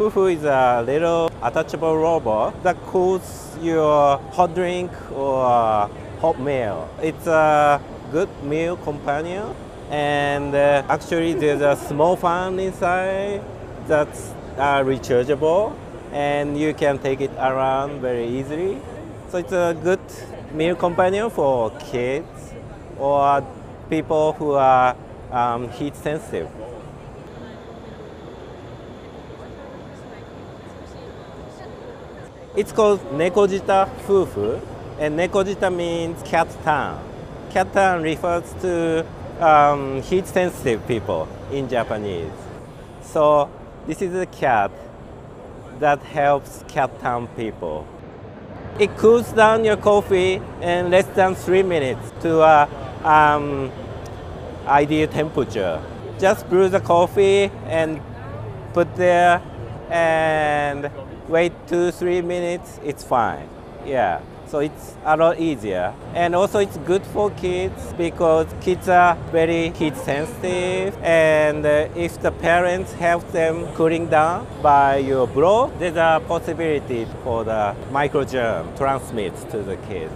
Fufu is a little attachable robot that cools your hot drink or hot meal. It's a good meal companion and uh, actually there's a small fan inside that's uh, rechargeable and you can take it around very easily. So it's a good meal companion for kids or people who are um, heat sensitive. It's called Nekojita Fufu, and Nekojita means cat tongue. Cat tongue refers to um, heat sensitive people in Japanese. So this is a cat that helps cat tongue people. It cools down your coffee in less than three minutes to a um, ideal temperature. Just brew the coffee and put there and wait two, three minutes, it's fine. Yeah, so it's a lot easier. And also it's good for kids because kids are very heat sensitive and uh, if the parents help them cooling down by your blow, there's a possibility for the microgerm transmit to the kids.